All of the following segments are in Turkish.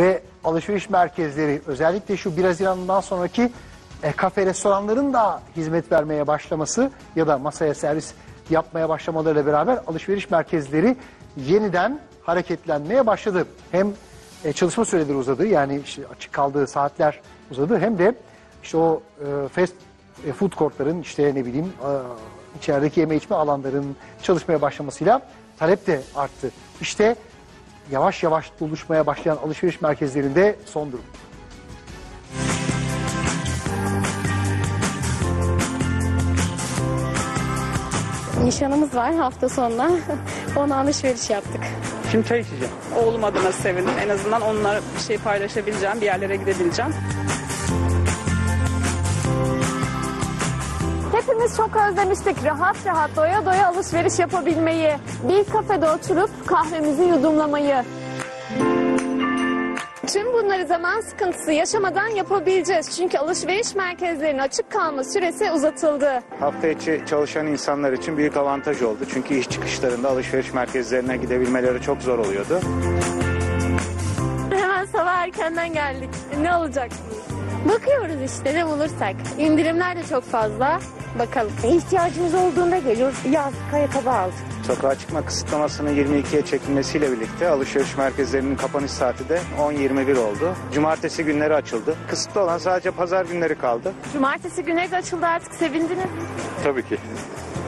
Ve alışveriş merkezleri özellikle şu 1 Haziran'dan sonraki e, kafe restoranların da hizmet vermeye başlaması ya da masaya servis yapmaya başlamalarıyla beraber alışveriş merkezleri yeniden hareketlenmeye başladı. Hem e, çalışma süreleri uzadı yani işte açık kaldığı saatler uzadı hem de işte o e, fast e, food courtların işte ne bileyim e, içerideki yeme içme alanların çalışmaya başlamasıyla talep de arttı. İşte yavaş yavaş doluşmaya başlayan alışveriş merkezlerinde son durum. Nişanımız var hafta sonuna. Ona alışveriş yaptık. Şimdi çay içeceğim. Oğlum adına sevindim. En azından onunla bir şey paylaşabileceğim, bir yerlere gidebileceğim. Hepimiz çok özlemiştik rahat rahat doya doya alışveriş yapabilmeyi. Bir kafede oturup kahvemizi yudumlamayı. Tüm bunları zaman sıkıntısı yaşamadan yapabileceğiz. Çünkü alışveriş merkezlerinin açık kalma süresi uzatıldı. Hafta içi çalışan insanlar için büyük avantaj oldu. Çünkü iş çıkışlarında alışveriş merkezlerine gidebilmeleri çok zor oluyordu. Hemen sabah erkenden geldik. Ne olacak? Bakıyoruz işte ne bulursak. İndirimler de çok fazla. Bakalım. İhtiyacımız olduğunda geliyoruz. Yaz ayakkabı aldık. Sokağa çıkma kısıtlamasının 22'ye çekilmesiyle birlikte alışveriş merkezlerinin kapanış saati de 10-21 oldu. Cumartesi günleri açıldı. Kısıtlı olan sadece pazar günleri kaldı. Cumartesi günleri de açıldı artık sevindiniz. mi? Tabii ki.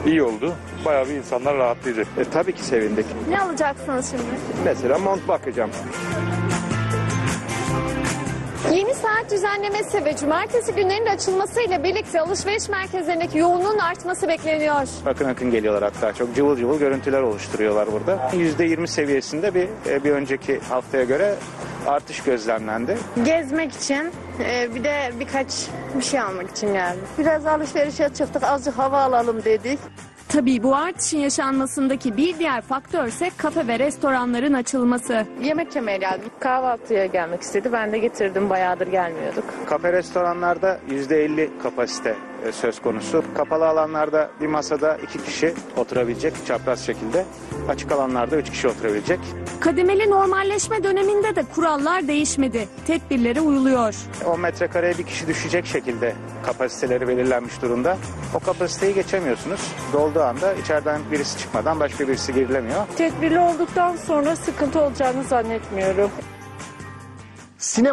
İyi oldu. Bayağı bir insanlar rahatlayacak. E, tabii ki sevindik. Ne alacaksınız şimdi? Mesela mont bakacağım. Yeni saat düzenlemesi ve cumartesi günlerinin de açılmasıyla birlikte alışveriş merkezlerindeki yoğunluğun artması bekleniyor. Akın akın geliyorlar hatta çok cıvıl cıvıl görüntüler oluşturuyorlar burada. %20 seviyesinde bir e, bir önceki haftaya göre artış gözlemlendi. Gezmek için e, bir de birkaç bir şey almak için geldim. Biraz alışverişe çıktık azıcık hava alalım dedik. Tabii bu artışın yaşanmasındaki bir diğer faktör ise kafe ve restoranların açılması. Yemek yemeye geldim. Kahvaltıya gelmek istedi. Ben de getirdim. Bayağıdır gelmiyorduk. Kafe restoranlarda %50 kapasite söz konusu. Kapalı alanlarda bir masada iki kişi oturabilecek çapraz şekilde. Açık alanlarda üç kişi oturabilecek. Kademeli normalleşme döneminde de kurallar değişmedi. Tedbirlere uyuluyor. 10 metrekareye bir kişi düşecek şekilde kapasiteleri belirlenmiş durumda. O kapasiteyi geçemiyorsunuz. Dolduğu anda içeriden birisi çıkmadan başka birisi girilemiyor. Tedbirli olduktan sonra sıkıntı olacağını zannetmiyorum. Sinema